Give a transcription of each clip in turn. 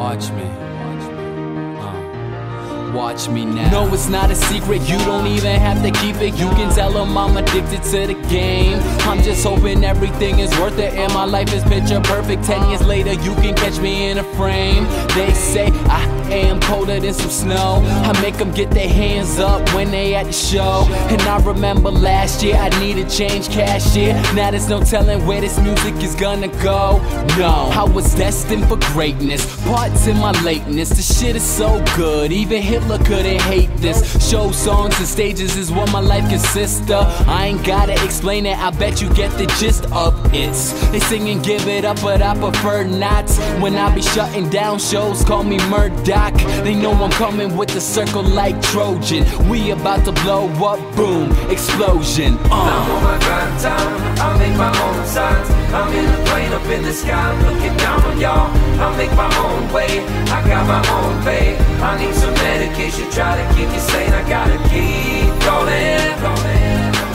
Watch me. Watch me now. No, it's not a secret. You don't even have to keep it. You can tell them I'm addicted to the game. I'm just hoping everything is worth it and my life is picture perfect. Ten years later, you can catch me in a frame. They say I am colder than some snow. I make them get their hands up when they at the show. And I remember last year I needed change cashier. Now there's no telling where this music is gonna go. No, I was destined for greatness. Parts in my lateness. The shit is so good. Even Hitler couldn't hate this. Show songs and stages is what my life consists of. I ain't gotta explain it. I bet you get the gist of it. They sing and give it up, but I prefer not. When I be shutting down shows, call me Murdoch. They know I'm coming with the circle like Trojan. We about to blow up, boom, explosion. I'm Uh. on my grind time, I make my own signs. I'm in the plane up in the sky, I'm looking down on y'all. I make my own way, I got my own pay. I need some medication, try to keep me sane. I gotta keep going.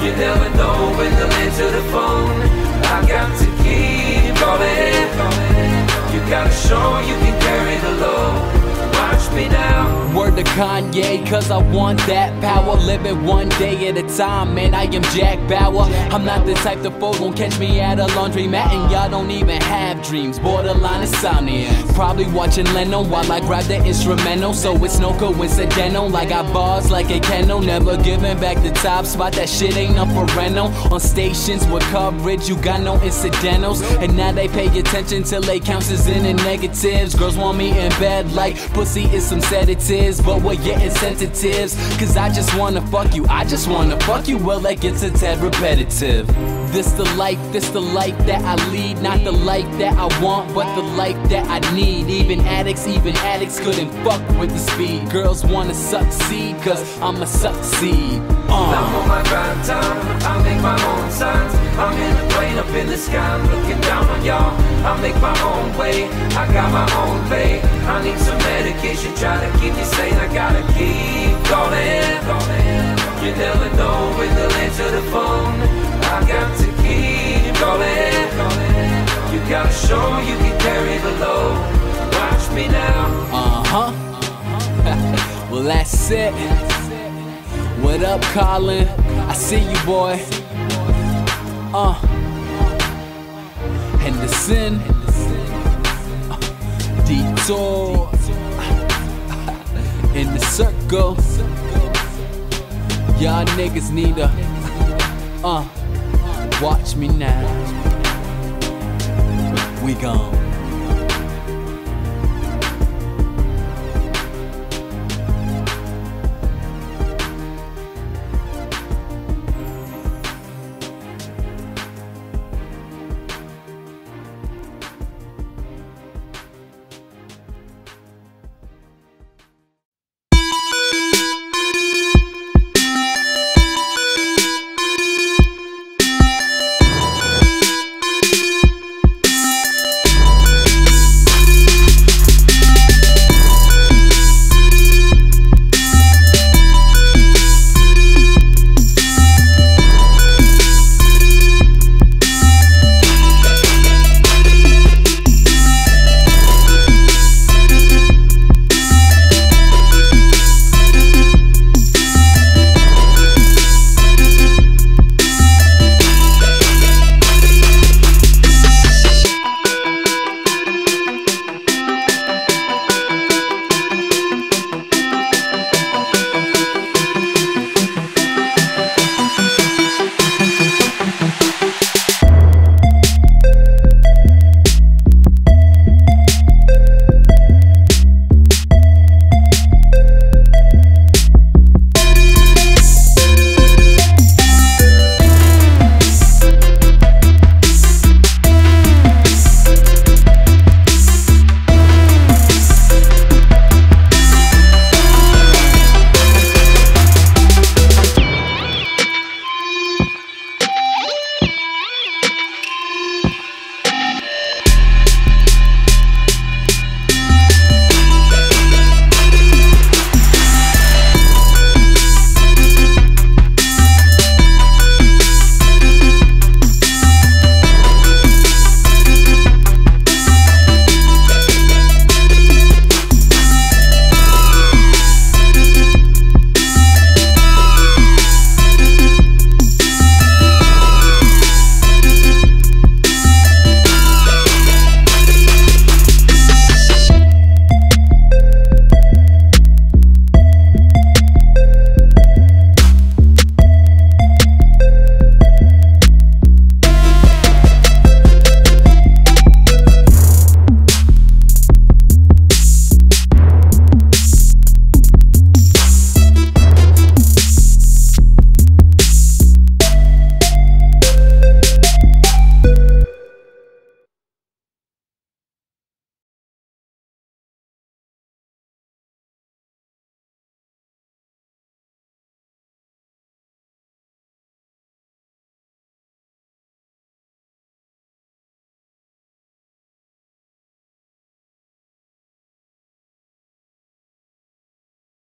You never know when they'll answer the phone. I got to keep going. You gotta show you can to Kanye, cause I want that power. Living one day at a time, man. I am Jack Bauer. I'm not the type to fold, won't catch me at a laundromat. And y'all don't even have dreams, borderline insomnia. Probably watching Leno while I grab the instrumental. So it's no coincidental. Like I bars like a kennel, never giving back the top spot. That shit ain't up for rental. On stations with coverage, you got no incidentals. And now they pay attention till they counts as in the negatives. Girls want me in bed like pussy is some sedatives. But we're getting sensitives. Cause I just wanna fuck you. I just wanna fuck you. Well, that gets a tad repetitive. This the life, this the life that I lead. Not the life that I want, but the life that I need. Even addicts, even addicts couldn't fuck with the speed. Girls wanna succeed, cause I'ma succeed. I'm Uh. on my grind time, I make my own signs. I'm in the plane up in the sky, I'm looking down on y'all. I make my own way, I got my own way. I need some medication, try to keep me sane. I gotta keep going. You never know when they'll answer the phone. I got to keep. You gotta show you can carry the load. Watch me now. Uh huh. well, that's it. What up, Colin? I see you, boy. Uh. Henderson. Uh, Detour. Circle. Y'all niggas need a. Uh. Watch me now. We gone.